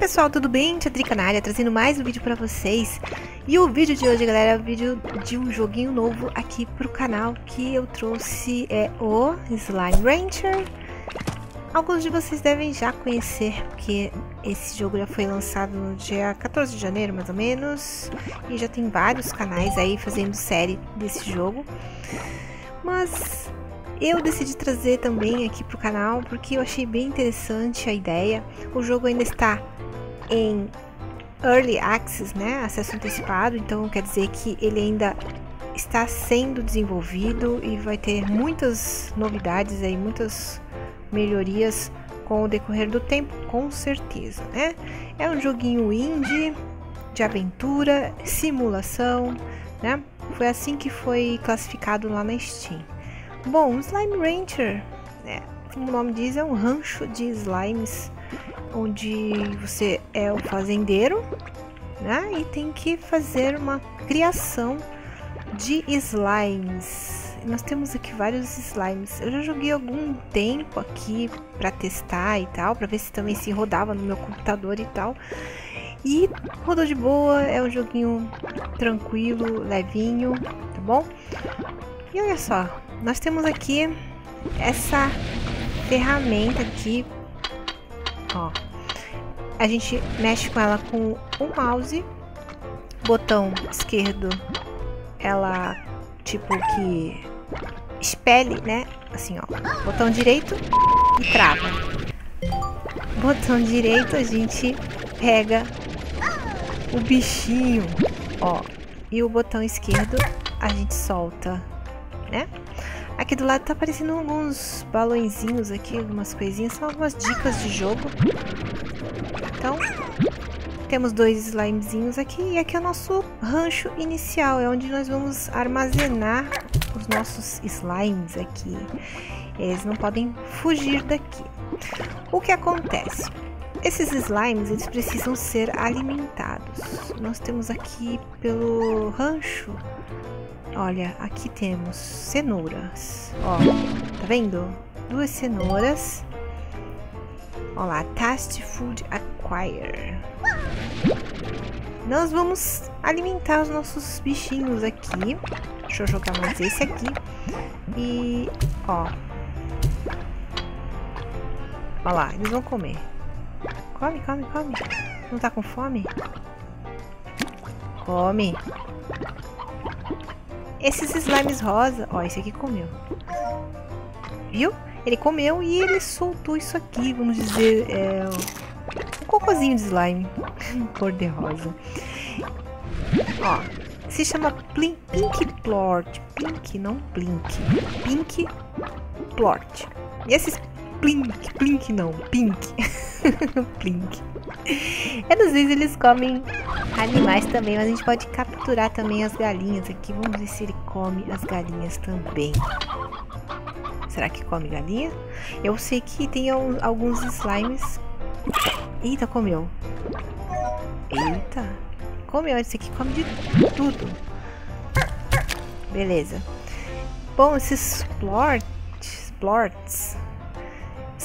pessoal, tudo bem? Tia Drica na área, trazendo mais um vídeo pra vocês. E o vídeo de hoje, galera, é o vídeo de um joguinho novo aqui pro canal que eu trouxe é o Slime Rancher. Alguns de vocês devem já conhecer, porque esse jogo já foi lançado no dia 14 de janeiro, mais ou menos. E já tem vários canais aí fazendo série desse jogo. Mas eu decidi trazer também aqui pro canal porque eu achei bem interessante a ideia. O jogo ainda está em Early Access, né? Acesso antecipado, então quer dizer que ele ainda está sendo desenvolvido e vai ter muitas novidades aí, muitas melhorias com o decorrer do tempo, com certeza, né? É um joguinho indie de aventura, simulação, né? Foi assim que foi classificado lá na Steam. Bom, Slime Rancher, né, como o nome diz, é um rancho de slimes onde você é o fazendeiro né, e tem que fazer uma criação de slimes. Nós temos aqui vários slimes. Eu já joguei algum tempo aqui para testar e tal, para ver se também se rodava no meu computador e tal. E rodou de boa, é um joguinho tranquilo, levinho, tá bom? E olha só, nós temos aqui essa ferramenta aqui, ó. A gente mexe com ela com o mouse, botão esquerdo, ela tipo que espelhe, né? Assim, ó. Botão direito e trava. Botão direito a gente pega o bichinho, ó. E o botão esquerdo a gente solta, né? Aqui do lado tá aparecendo alguns balõezinhos aqui, algumas coisinhas, são algumas dicas de jogo. Então, temos dois slimezinhos aqui e aqui é o nosso rancho inicial, é onde nós vamos armazenar os nossos slimes aqui. Eles não podem fugir daqui. O que acontece? Esses slimes, eles precisam ser alimentados. Nós temos aqui pelo rancho Olha, aqui temos cenouras. Ó, tá vendo? Duas cenouras. Olha lá, Taste Food Acquire. Nós vamos alimentar os nossos bichinhos aqui. Deixa eu jogar mais esse aqui. E, ó. Olha lá, eles vão comer. Come, come, come. Não tá com fome? Come. Esses slimes rosa... Ó, esse aqui comeu. Viu? Ele comeu e ele soltou isso aqui, vamos dizer, é, um cocôzinho de slime. Cor de rosa. Ó, se chama Pink Plort. Pink, não Plink. Pink Plort. E esses Plink, Plink não, Pink. Plink. Não sei se eles comem animais também, mas a gente pode capturar também as galinhas aqui. Vamos ver se ele come as galinhas também. Será que come galinha? Eu sei que tem alguns slimes. Eita, comeu. Eita. Comeu, esse aqui come de tudo. Beleza. Bom, esses plorts, plorts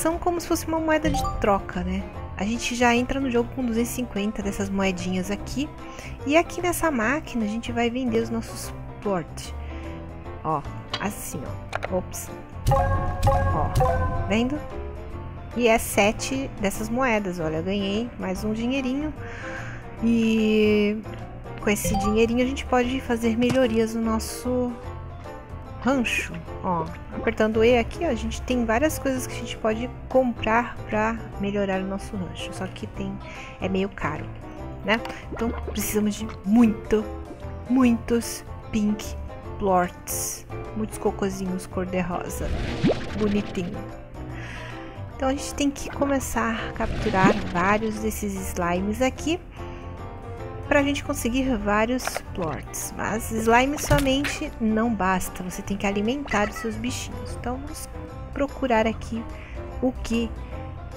são como se fosse uma moeda de troca, né? a gente já entra no jogo com 250 dessas moedinhas aqui. E aqui nessa máquina a gente vai vender os nossos port. Ó, assim, ó. Ops. Ó, vendo? E é 7 dessas moedas, olha, ganhei mais um dinheirinho. E com esse dinheirinho a gente pode fazer melhorias no nosso rancho. Ó, apertando E aqui, ó, a gente tem várias coisas que a gente pode comprar para melhorar o nosso rancho. Só que tem é meio caro, né? Então precisamos de muito, muitos pink plorts, muitos cocozinhos cor-de-rosa, bonitinho. Então a gente tem que começar a capturar vários desses slimes aqui para a gente conseguir vários plorts. Mas slime somente não basta, você tem que alimentar os seus bichinhos. Então vamos procurar aqui o que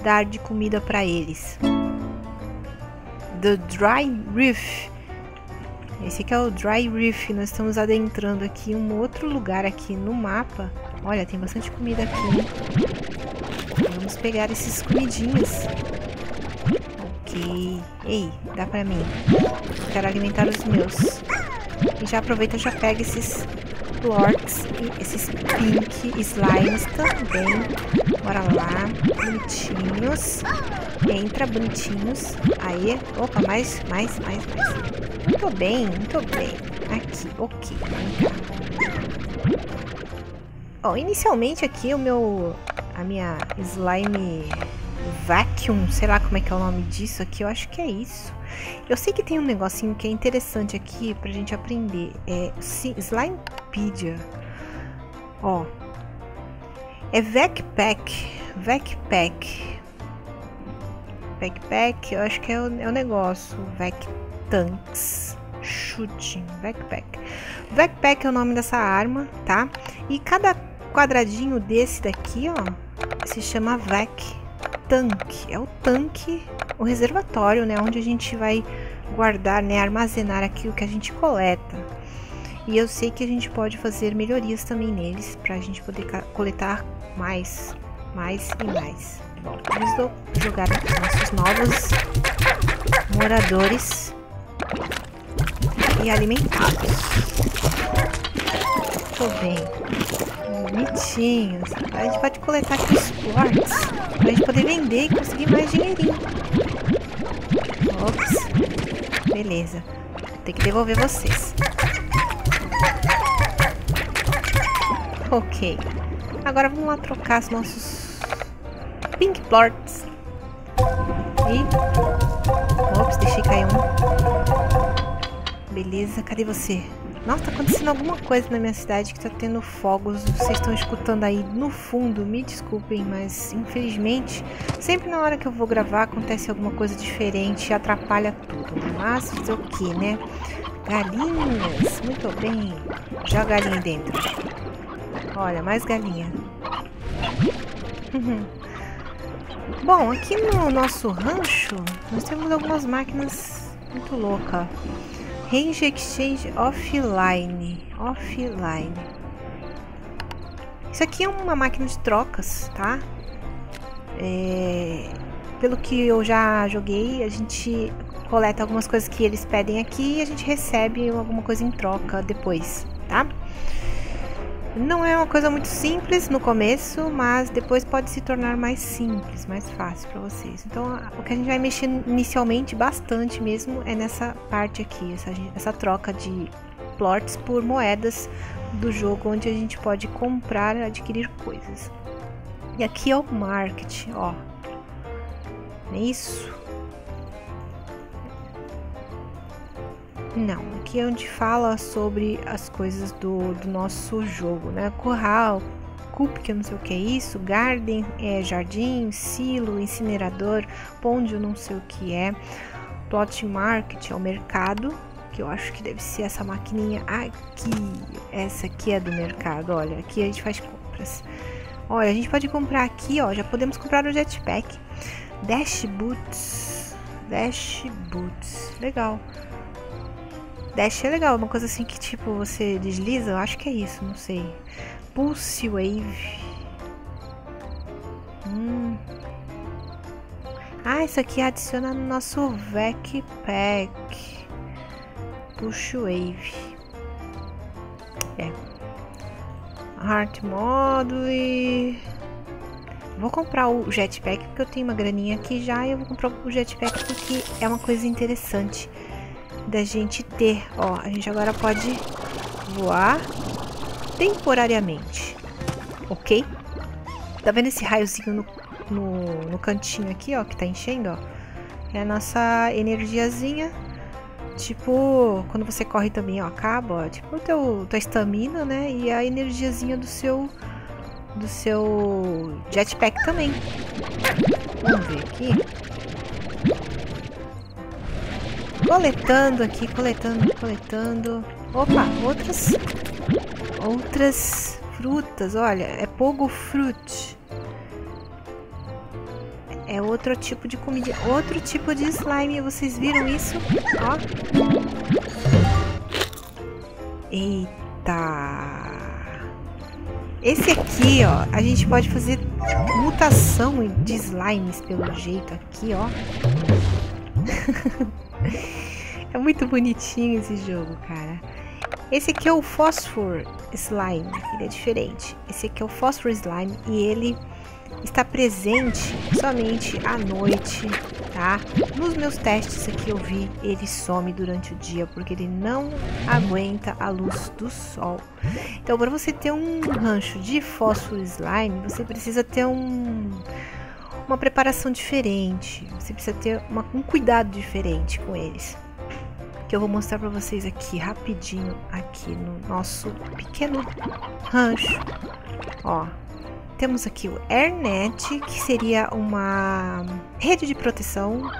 dar de comida para eles. The Dry Reef. Esse aqui é o Dry Reef. Nós estamos adentrando aqui um outro lugar aqui no mapa. Olha, tem bastante comida aqui. Vamos pegar esses comidinhos. Ok. Ei, dá pra mim. Quero alimentar os meus. E já aproveita já pega esses plorts e esses pink slimes também. Bora lá. Bonitinhos. Entra, bonitinhos. Aí. Opa, mais, mais, mais, mais. Muito bem, muito bem. Aqui, ok. Ó, inicialmente aqui o meu... A minha slime vacuum, sei lá como é que é o nome disso aqui, eu acho que é isso. Eu sei que tem um negocinho que é interessante aqui pra gente aprender. É Slimepedia. Ó. É Vecpack. Vecpack. Backpack, eu acho que é o, é o negócio. Vectanks. Shooting. Backpack. Backpack é o nome dessa arma, tá? E cada quadradinho desse daqui, ó, se chama Vec tanque. É o tanque, o reservatório, né? Onde a gente vai guardar, né? Armazenar aquilo que a gente coleta. E eu sei que a gente pode fazer melhorias também neles para a gente poder coletar mais, mais e mais. Bom, vamos jogar nossos novos moradores e alimentá-los. Muito bem. Bonitinhos. A gente pode coletar aqui os ports pra gente poder vender e conseguir mais dinheirinho. Ops. Beleza. Tem que devolver vocês. Ok. Agora vamos lá trocar os nossos Pink Plorts. E... Ops, deixei cair um. Beleza, cadê você? Nossa, tá acontecendo alguma coisa na minha cidade que tá tendo fogos. Vocês estão escutando aí no fundo, me desculpem, mas infelizmente, sempre na hora que eu vou gravar acontece alguma coisa diferente e atrapalha tudo. Mas fazer o que, né? Galinhas, muito bem. Joga a galinha dentro. Olha, mais galinha. Bom, aqui no nosso rancho, nós temos algumas máquinas muito loucas. Range Exchange Offline. Offline. Isso aqui é uma máquina de trocas, tá? É... Pelo que eu já joguei, a gente coleta algumas coisas que eles pedem aqui e a gente recebe alguma coisa em troca depois, tá? Não é uma coisa muito simples no começo, mas depois pode se tornar mais simples, mais fácil para vocês. Então, o que a gente vai mexer inicialmente bastante mesmo é nessa parte aqui, essa, essa troca de plots por moedas do jogo, onde a gente pode comprar adquirir coisas. E aqui é o market, ó. É isso. Não, aqui é onde fala sobre as coisas do, do nosso jogo, né? Curral, que eu não sei o que é isso, garden, é, jardim, silo, incinerador, ponde, eu não sei o que é, plot market é o mercado, que eu acho que deve ser essa maquininha aqui, essa aqui é do mercado, olha, aqui a gente faz compras. Olha, a gente pode comprar aqui, ó, já podemos comprar o jetpack. Dash Boots, Dash Boots, legal. Dash é legal, uma coisa assim que tipo você desliza, eu acho que é isso, não sei. Pulse Wave. Hum. Ah, isso aqui adiciona no nosso VEC Pack. Push Wave. É. Heart Module. Vou comprar o jetpack porque eu tenho uma graninha aqui já e eu vou comprar o jetpack porque é uma coisa interessante da gente ter. Ó, a gente agora pode voar temporariamente, ok? Tá vendo esse raiozinho no, no, no cantinho aqui, ó, que tá enchendo, ó? É a nossa energiazinha. Tipo, quando você corre também, ó, acaba, ó, tipo teu, tua estamina, né? E a energiazinha do seu do seu jetpack também. Vamos ver aqui. Coletando aqui, coletando, coletando. Opa, outras outras frutas, olha, é pogo fruit. É outro tipo de comida, outro tipo de slime, vocês viram isso? Ó. Eita. Esse aqui, ó, a gente pode fazer mutação de slimes pelo jeito aqui, ó. é muito bonitinho esse jogo, cara. Esse aqui é o Phosphor Slime, ele é diferente. Esse aqui é o Phosphor Slime e ele está presente somente à noite, tá? Nos meus testes aqui eu vi, ele some durante o dia porque ele não aguenta a luz do sol. Então, para você ter um rancho de fósforo slime, você precisa ter um, uma preparação diferente. Você precisa ter uma, um cuidado diferente com eles. Que eu vou mostrar para vocês aqui rapidinho aqui no nosso pequeno rancho. Ó, temos aqui o AirNet, que seria uma rede de proteção,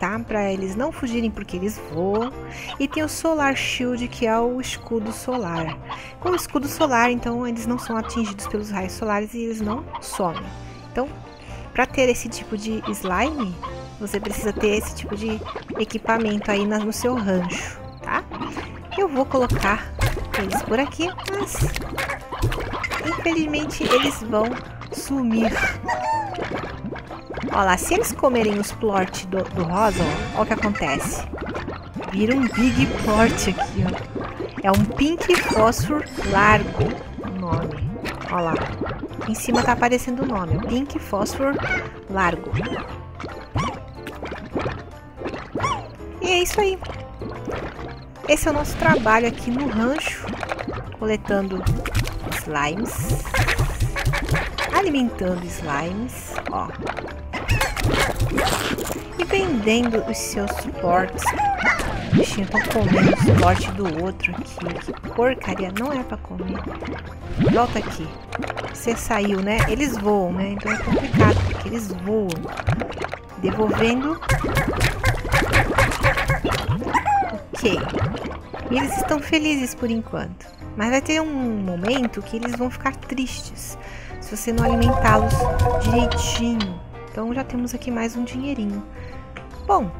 tá? Para eles não fugirem porque eles voam. E tem o Solar Shield, que é o escudo solar. Com o escudo solar, então eles não são atingidos pelos raios solares e eles não somem. Então, para ter esse tipo de slime, você precisa ter esse tipo de equipamento aí no seu rancho, tá? Eu vou colocar eles por aqui, mas infelizmente eles vão sumir. Olha lá, se eles comerem os plort do, do rosa, ó, o que acontece. Vira um big plort aqui, ó. É um pink fósforo largo o nome. Olha lá. Em cima tá aparecendo o nome. Pink fósforo largo. E é isso aí. Esse é o nosso trabalho aqui no rancho, coletando slimes, alimentando slimes, ó, e vendendo os seus suportes. Os bichinhos estão comendo o suporte do outro aqui. Que porcaria, não é pra comer. Volta aqui. Você saiu, né? Eles voam, né? Então é complicado, porque eles voam. Devolvendo. Ok. E eles estão felizes por enquanto. Mas vai ter um momento que eles vão ficar tristes se você não alimentá-los direitinho. Então já temos aqui mais um dinheirinho. Bom,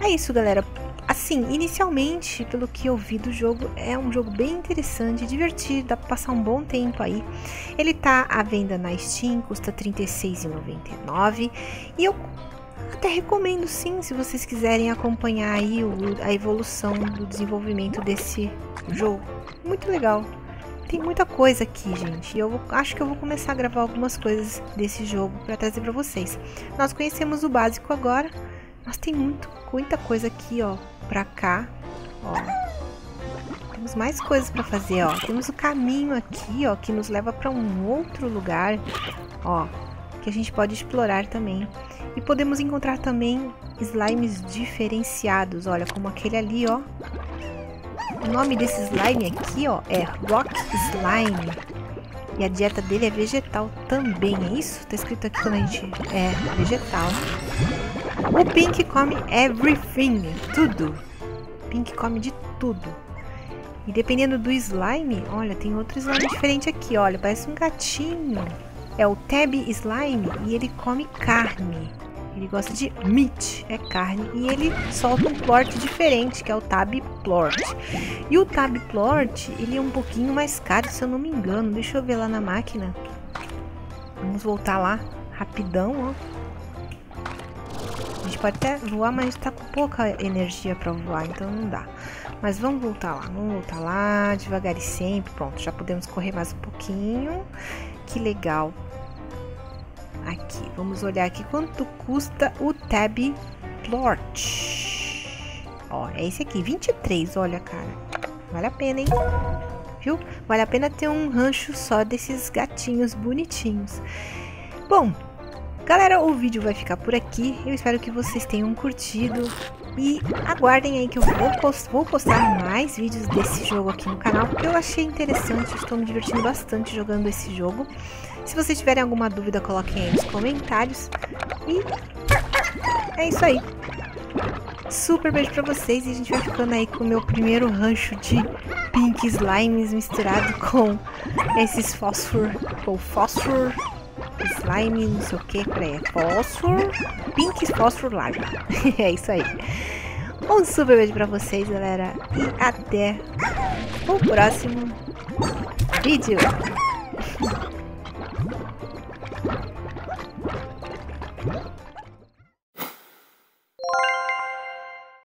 é isso, galera. Assim, inicialmente, pelo que eu vi do jogo, é um jogo bem interessante, divertido, dá pra passar um bom tempo aí. Ele tá à venda na Steam, custa R$ 36,99 e eu até recomendo sim, se vocês quiserem acompanhar aí o, a evolução do desenvolvimento desse jogo. Muito legal. Tem muita coisa aqui, gente. E eu vou, acho que eu vou começar a gravar algumas coisas desse jogo para trazer para vocês. Nós conhecemos o básico agora, mas tem muito, muita coisa aqui, ó, para cá, ó. Temos mais coisas para fazer, ó. Temos o caminho aqui, ó, que nos leva para um outro lugar, ó, que a gente pode explorar também. E podemos encontrar também slimes diferenciados, olha, como aquele ali, ó. O nome desse slime aqui, ó, é Rock Slime. E a dieta dele é vegetal também, é isso? Tá escrito aqui quando a gente é vegetal. O Pink come everything, tudo. Pink come de tudo. E dependendo do slime, olha, tem outro slime diferente aqui, olha, parece um gatinho. É o Tab Slime e ele come carne. Ele gosta de meat, é carne, e ele solta um plort diferente, que é o Tab Plort. E o Tab Plort, ele é um pouquinho mais caro, se eu não me engano. Deixa eu ver lá na máquina. Vamos voltar lá, rapidão, ó. A gente pode até voar, mas tá com pouca energia para voar, então não dá. Mas vamos voltar lá, vamos voltar lá, devagar e sempre. Pronto, já podemos correr mais um pouquinho. Que legal. Aqui, vamos olhar aqui quanto custa o Tab Plort. Ó, é esse aqui, 23, olha, cara. Vale a pena, hein? Viu? Vale a pena ter um rancho só desses gatinhos bonitinhos. Bom, galera, o vídeo vai ficar por aqui. Eu espero que vocês tenham curtido. E aguardem aí que eu vou, post vou postar mais vídeos desse jogo aqui no canal, porque eu achei interessante, estou me divertindo bastante jogando esse jogo. Se vocês tiverem alguma dúvida, coloquem aí nos comentários. E é isso aí. Super beijo pra vocês e a gente vai ficando aí com o meu primeiro rancho de pink slimes misturado com esses fósforo, ou fósforo, slime, não sei o que, peraí, é fósforo, pink fósforo largo. é isso aí. Um super beijo pra vocês, galera, e até o próximo vídeo.